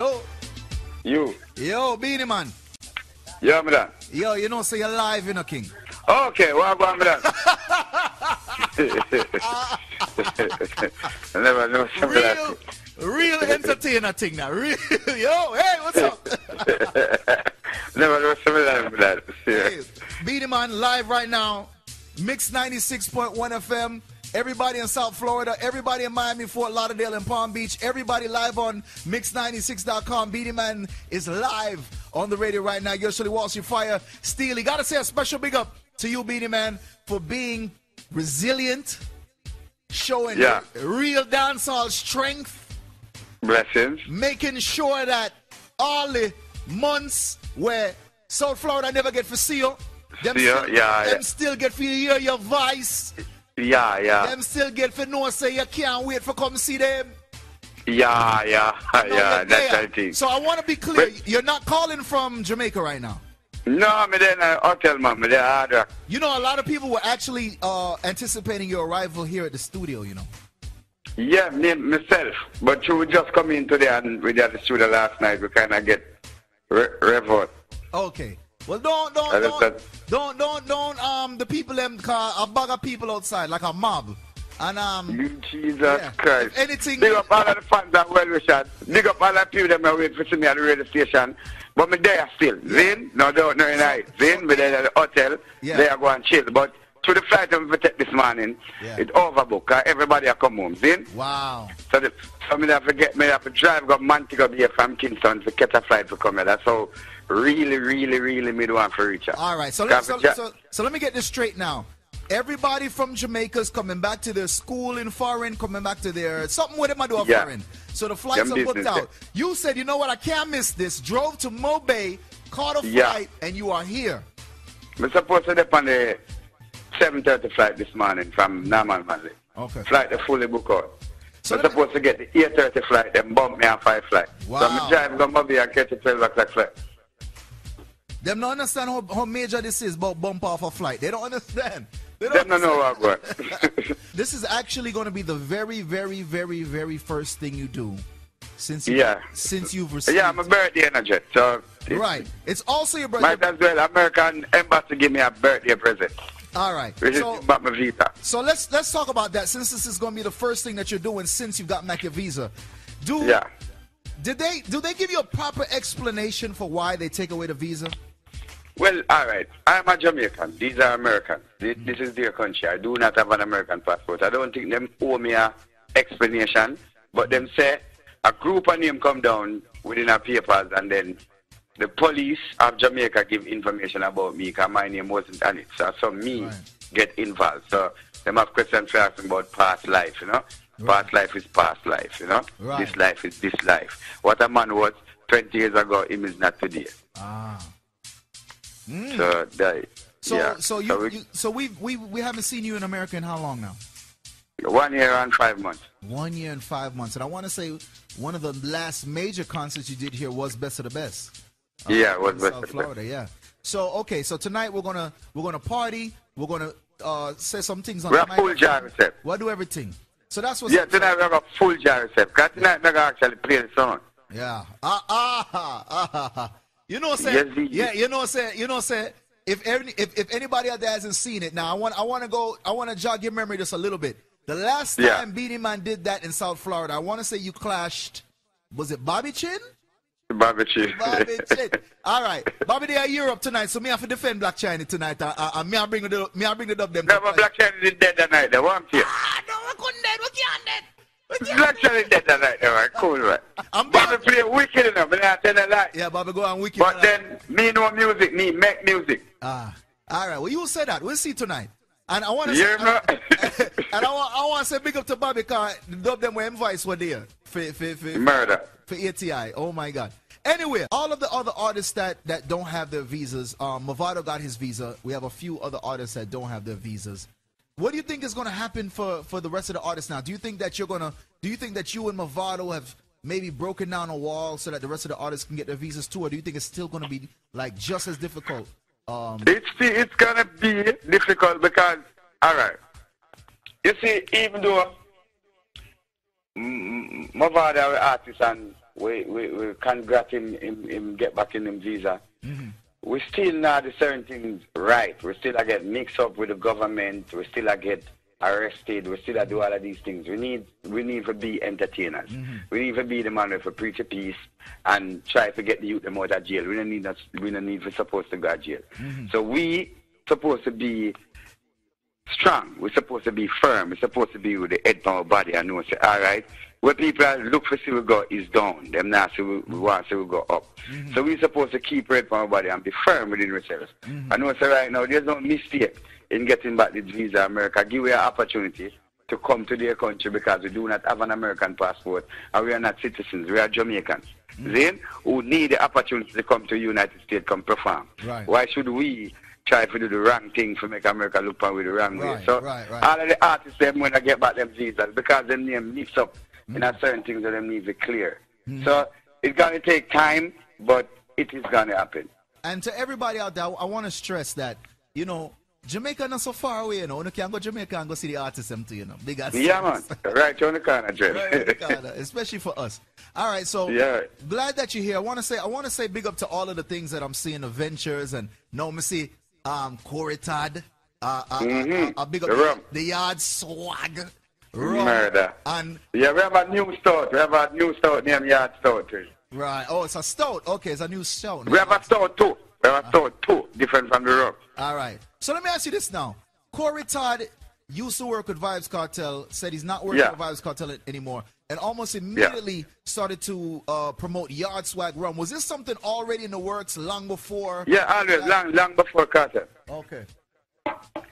Yo, You. yo, Beenie Man. Yeah, me that. Yo, you know, say you're live, you know, King. Okay, what about me that? I never know something Real, like real entertainer thing now. Real, yo, hey, what's up? Never know something like that. hey, Beenie Man live right now. Mix 96.1 FM. Everybody in South Florida, everybody in Miami, Fort Lauderdale, and Palm Beach, everybody live on Mix96.com. Beenie Man is live on the radio right now. Usually Wall Street Fire. Steely, gotta say a special big up to you, Beenie Man, for being resilient, showing Yeah. real dancehall strength, Blessings. making sure that all the months where South Florida never get for you, them, ya, still, yeah, them yeah. still get for hear your voice. Yeah, yeah. Them still get for no say you can't wait for come see them. Yeah, yeah, No, yeah. you're That's there. thing. So I want to be clear. But- you're not calling from Jamaica right now. No, me then uh, hotel man, me then hard rock. You know, a lot of people were actually uh, anticipating your arrival here at the studio. You know. Yeah, me myself. But you would just come in today and we did the studio last night. We kind of get re- revolt. Okay. Well, don't don't don't that- don't don't don't um the people them call a bag of people outside like a mob, and um Jesus Yeah. Christ. If anything- Big up all of the fans that well wishers. Big up all the people that wait for see me at the radio station. But me there still. Then, no doubt, no night. Then, me there at the hotel. Yeah. They are going chill. But to the flight that we take this morning, Yeah. it overbooked. everybody are come home. Then, wow. so, the, so me have to get, me have to drive Got man to go Montego Bay from Kingston to catch a flight to come here. That's how really, really, really me want to reach out. All right. So let, so, so, so let me get this straight now. Everybody from Jamaica is coming back to their school in foreign, coming back to their something with them I do a Yeah. foreign. So the flights Them are booked out. You said, you know what, I can't miss this. Drove to Mobay, caught a Yeah. flight, and you are here. I'm supposed to dip on the 7.30 flight this morning from Norman Manley. Okay. Flight the fully booked out. So So I'm me- supposed to get the 8.30 flight, then bump me on 5 flight. So Wow. I'm driving go Mobay and catch a 12 o'clock flight. Them don't understand how, how major this is about bump off a flight. They don't understand. They don't know what. This is actually going to be the very, very, very, very first thing you do since you, Yeah. since you've received. yeah, I'm a birthday energy. So it's- right. It's also your birthday. Might as well American embassy give me a birthday present. All right. So, is about my visa. so let's let's talk about that since this is going to be the first thing that you're doing since you've got back your visa. Do Yeah. did they do they give you a proper explanation for why they take away the visa? Well, all right. I'm a Jamaican. These are Americans. This, this is their country. I do not have an American passport. I don't think them owe me a explanation. But them say a group of name come down within our papers and then the police of Jamaica give information about me because my name wasn't on it. So, so me Right. get involved. So them have questions for asking about past life, you know. Past life is past life, you know. Right. This life is this life. What a man was 20 years ago, him is not today. Ah. So, that, So yeah. so you, we- you so we we we haven't seen you in America in how long now? One year and five months. One year and five months. And I want to say one of the last major concerts you did here was Best of the Best. uh, Yeah, it was Best South of the Best. Florida. Yeah. So okay, so tonight we're gonna we're gonna party. We're gonna uh, say some things on We the have full jar reception. We'll do everything. So that's what's Yeah, tonight we have a full jar reception. Because tonight we actually play the song. Yeah. Ah ah ah ah. ah, ah. You know, say Yes, he- yeah. You know, what I'm saying? you know, say if every, if if anybody out there hasn't seen it now, I want I want to go. I want to jog your memory just a little bit. The last time Yeah. Beanie Man did that in South Florida, I want to say you clashed. Was it Bobby Chin? Bobby Chin. Bobby Chin. All right, Bobby, they are Europe tonight, so me have to defend Black Chiney tonight. Uh, uh, uh, me I bring it up. Me I bring it up them. no, but Black Chiney is dead that night. They want you. Ah, no, we couldn't dead. We can't dead. We can't Black dead that. All right, cool, right. I'm Bobby back. play wicked enough, and I tell a lie. Yeah, Bobby, go on wicked. But then, me know music, me make music. Ah, all right. Well, you will say that. We'll see tonight. And I want to Yeah, say, and I want, I want to say big up to Bobby because the dub them were invites were there for, for, for, Murder. for ATI. Oh my God. Anyway, all of the other artists that, that don't have their visas, um, Mavado got his visa. We have a few other artists that don't have their visas. What do you think is going to happen for, for the rest of the artists now? Do you think that you're going to, do you think that you and Mavado have maybe broken down a wall so that the rest of the artists can get their visas too? Or do you think it's still going to be like just as difficult? Um, It's it's gonna be difficult because all right. You see, even though mm, father was artist and we, we, we congrat him, him, him get back in him visa. We still not do certain things right. We still a get mixed up with the government. We still a get arrested. We still a do all of these things. We need we need to be entertainers. Mm-hmm. We need to be the man for preach a peace and try to get the youth them out of jail. We don't need that. We don't need for supposed to go to jail. Mm-hmm. So we supposed to be strong. We're supposed to be firm. We're supposed to be with the head our body and know say, all right, where people are look for see we go is down. Them now see we, we mm-hmm. want see we go up. Mm-hmm. So we're supposed to keep head our body and be firm within ourselves. Mm-hmm. I know say right now there's no mistake in getting back the visa America. Give you an opportunity to come to their country because we do not have an American passport and we are not citizens. We are Jamaicans. Then who need the opportunity to come to the United States, come perform. Right. Why should we try to do the wrong thing to make America look on with the wrong way? So right, right. all of the artists them when I get back them visas because them name mix up in mm. a certain things that them need to clear. Mm. So it's gonna take time, but it is gonna happen. And to everybody out there, I want to stress that, you know, Jamaica not so far away, you know. You can go Jamaica and go see the artists them too, you know. Big ass Yeah man. right on the corner, Dread. Right in the corner, especially for us. All right, so Yeah. glad that you're here. I want to say I want to say big up to all of the things that I'm seeing, the ventures and no me see um Corey Todd, uh, uh, uh, uh, big up The the yard swag, rum, Murder. and Yeah, we have a new stout. We have a new stout named Yard Stout. right. Oh, it's a stout. Okay, it's a new stout. We have a stout too. We have a stout too, different from the rock. All right. So let me ask you this now. Corey Todd used to work with Vybz Kartel, said he's not working Yeah. with Vybz Kartel anymore, and almost immediately started to uh, promote Yard Swag Rum. Was this something already in the works long before? Yeah, always, long, long before Carter. Okay.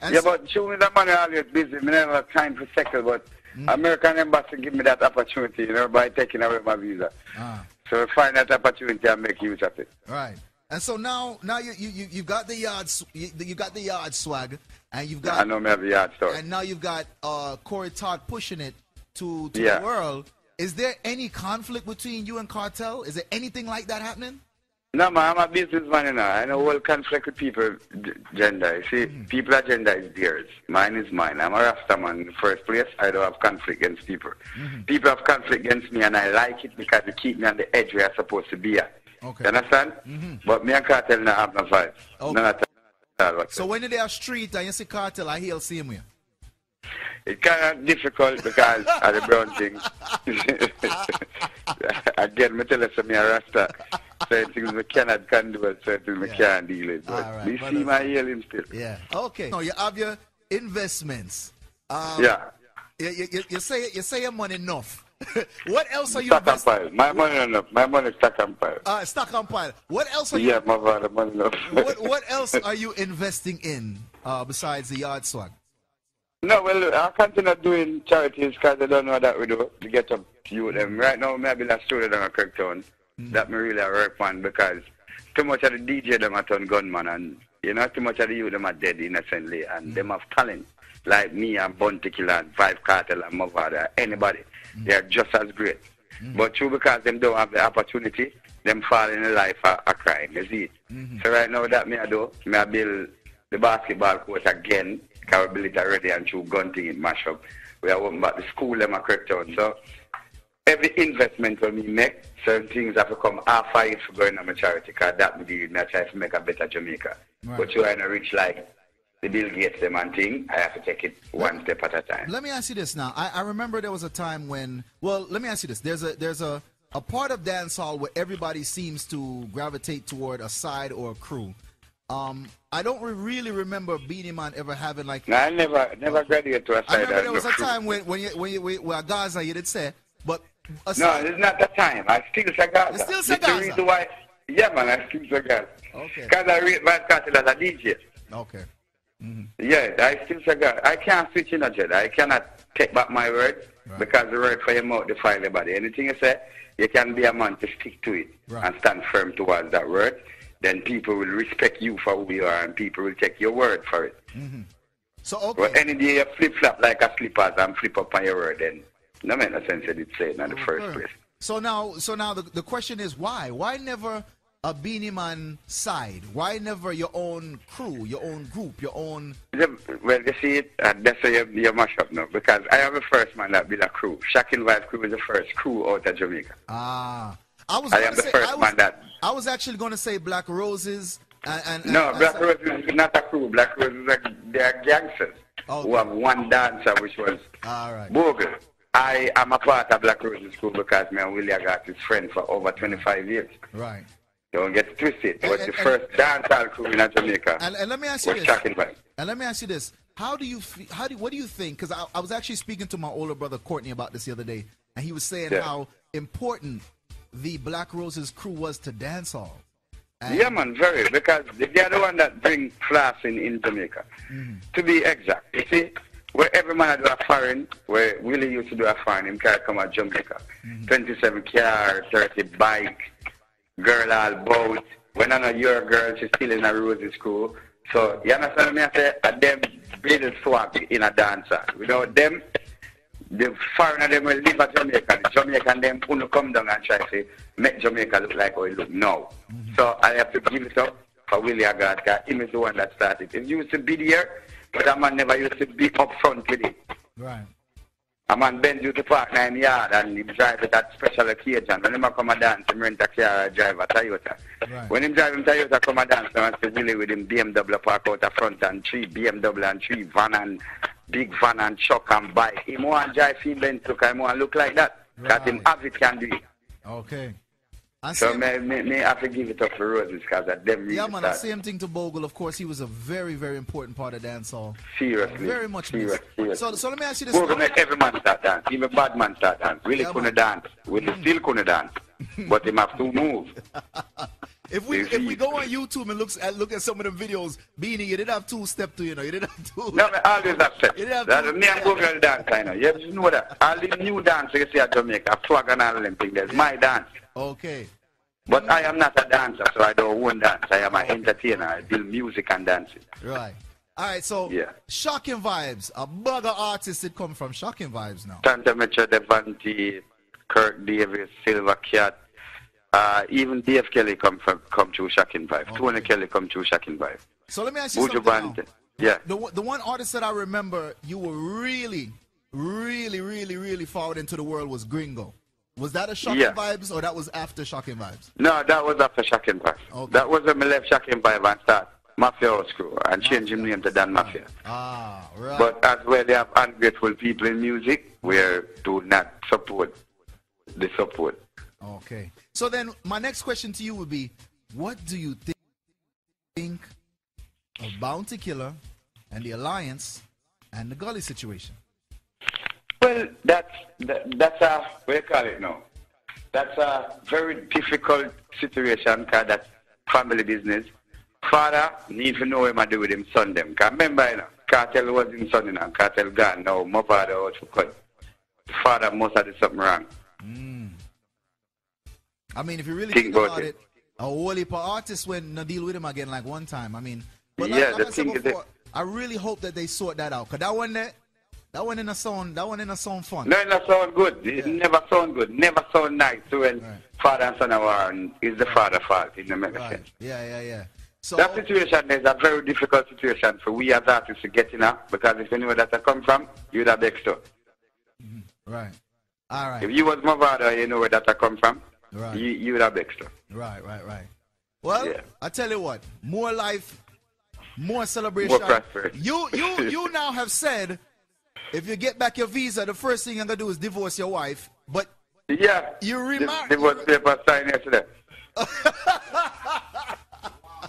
And Yeah, so- but showing that money always busy. Me never have time for second, but Mm. American embassy give me that opportunity, you know, by taking away my visa. Ah. So I find that opportunity and make use of it. Right. And so now, now you you you you've got the yard you, you got the yard swag, and you've got I know me have a yard store. and now you've got uh, Corey Todd pushing it to to Yeah. the world. Is there any conflict between you and Kartel? Is there anything like that happening? No, man, I'm a businessman, you know. I know all conflict with people, gender. You see, Mm-hmm. people agenda is theirs. Mine is mine. I'm a Rasta man in the first place. I don't have conflict against people. Mm-hmm. People have conflict against me, and I like it because it keep me on the edge where I'm supposed to be at. Okay. You understand? But me and Kartel not have no fight. Okay. None at all. So when they are street and you see Kartel, I hear see him here. It's kind of difficult because of the brown thing. Again, me tell you something, a Rasta. Certain things we cannot condone, certain things we Yeah. can't deal with. But right, we see my healing still. Yeah. Okay. No, you have your investments. Um, Yeah. You, you, you- say you say your money enough. what else are you Stock and investing? pile. My money enough. My money stock and pile. Uh, stock and pile. What else are you? Yeah, my money enough. What What else are you investing in uh, besides the yard swag? No, well, I continue doing charities? Because I don't know that we do. To get up to you them. Right now, maybe that student in Kirktown that me really work on because too much of the DJ them are turn gunman and you know too much of the youth them are dead innocently and mm. them have talent. Like me and Bounty Killer and Vybz Kartel and Mavado, anybody. Mm. They are just as great. Mm. But true because them don't have the opportunity, them fall in the life a, a crime, you see? It. So right now that me I do, me I build the basketball court again, because we build it already and through gun thing it mash up. We are open back the school them a Kirktown. So every investment when we make, certain things have to come half it for going on my charity, because that would be I try to make a better Jamaica. Right. But you are in a rich like the Bill Gates them and thing, I have to take it one step at a time. Let me ask you this now. I, I remember there was a time when. Well, let me ask you this. There's a there's a a part of dancehall where everybody seems to gravitate toward a side or a crew. Um, I don't re- really remember Beenie Man ever having like. No, I never never graduated to a I side. remember and there was no a time when when you when you when Gaza you did say, but No, aside, it's not the time. I still say Gaza. You still say It's the reason why. Yeah, man, I still say Gaza. Okay. Because I read my cartel as a DJ. okay. Yeah, I still say God. I can't switch in a jet. I cannot take back my word Right. because the word for your mouth defile the body. Anything you say, you can be a man to stick to it Right. and stand firm towards that word. Then people will respect you for who you are and people will take your word for it. So okay. But any day you flip flop like a slippers and flip up on your word, then no make no sense that it say in the first place. So now, so now the, the question is why? Why never a Beenie Man side? Why never your own crew, your own group, your own? Well, you see it, and that's why you, you mash up now. Because I am the first man that built a crew. Shocking Vibe crew is the first crew out of Jamaica. Ah, I was I am the say, first was, man that. I was actually going to say Black Roses. And, and, and No, Black Roses is not a crew. Black Roses they are gangsters Okay. who have one dancer, which was All right. Bogle. I am a part of Black Roses crew because me and Willie got his friend for over 25 years. Right. Don't get twisted. It was And- the first dancehall crew in Jamaica. And, and let me ask you this. And let me ask you this: How do you fe- how do what do you think? Because I, I was actually speaking to my older brother Courtney about this the other day, and he was saying Yeah. how important the Black Roses crew was to dancehall. And- Yeah, man, very. Because they are the one that bring class in, in Jamaica. Mm-hmm. To be exact. You see, where every man do a foreign, where Willie used to do a foreign, him can come at Jamaica. Mm-hmm. 27 car, 30 bike, girl all boat. When I know your girl, she's still in a Rosie school. So, you understand me? I say, and them build swag in a dancer. Without them, the foreigner them will live at Jamaica. The Jamaican them who come down and try to make Jamaica look like how it look now. Mm-hmm. So I have to give it up for Willie Haggart, because him is the one that started. It used to be there, but that man never used to be up front with it. Right. A man bends you to park nine yard and he drive it at special occasion. When him a come a dance, him rent a car or drive a Toyota. Right. When him drive him Toyota come a dance, I see Willie with him BMW park out the front and three BMW and three van and big van and truck and bike. Him want drive him Benz look, him want look like that. Because him Right. have it can do it. Okay. And So me, me, me have to give it up for Roses because of them really yeah, man. The start. same thing to Bogle. Of course, he was a very, very important part of dancehall. Seriously. Very much serious, serious. So, so let me ask you this. Bogle make every man start dance. Even bad man start dance. Really Yeah, couldn't man. dance. Willie still couldn't dance. but him have to move. If we if we go on YouTube and looks at uh, look at some of them videos, Beenie, you didn't have two step to you know, you didn't have two. No, me always upset. You didn't have That's to- me and Google dance, I know. You know that. All the new dance you see at Jamaica, swag and all them things, that's my dance. Okay. But I am not a dancer, so I don't own dance. I am an entertainer. I build music and dancing. Right. All right. So Yeah. shocking vibes. A bug of artists that come from shocking vibes now. Santa Metro, Devante, Kirk Davis, Silver Cat, uh, even Dave Kelly come from come through Shocking Vibe. Tony Kelly come through Shocking Vibes. So let me ask you Buju something. Band, yeah. The one- the one artist that I remember you were really, really, really, really forward into the world was Gringo. Was that a shocking Yeah. vibes or that was after shocking vibes? No, that was after Shocking Vibe. Okay. That was when I left Shocking Vibe and start Mafia House Crew and change him name to Dan Mafia. Ah, right. But as well, they have ungrateful people in music where do not support the support. Okay. So then, my next question to you would be, what do you thi- think of Bounty Killer and the Alliance and the Gully situation? Well, that's that, that's a what you call it now? That's a very difficult situation because that's family business. Father need to know him I do with him son them. Cause remember, you know, Kartel was him son, you know, Kartel gone now. My father out for cut. Father must have did something wrong. Hmm. I mean, if you really Think think, about about it. it, a whole heap of artists went no deal with him again like one time. I mean, but Yeah, like, the like I thing is before, I really hope that they sort that out. Cause that one there, that one in a sound, that one in a sound fun. No, it not sound good. It Yeah. never sound good. Never sound nice. When Right. father and son are war, and it's the father fault. It doesn't make Right. sense. Yeah, yeah, yeah. So That situation is a very difficult situation for we as artists to get in at because if you know that I come from, you'd have extra. Mm-hmm. right. All right. If you was my father, you know where that I come from, Right. you you'd have extra. Right, right, right. Well, Yeah. I tell you what, more life, more celebration. More prosperity. You, you, you now have said, if you get back your visa, the first thing you're gonna do is divorce your wife. But Yeah. You remark- The was paper signed yesterday.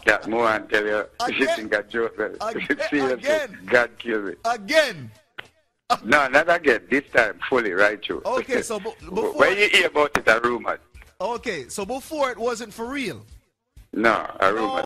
yeah, more and tell you. You Again? think I joke, Again? Again? God kill me. again, No, not again. This time, fully, right through. Okay, so before- when you hear about it, a rumor. okay. So before it wasn't for real. No, a rumor.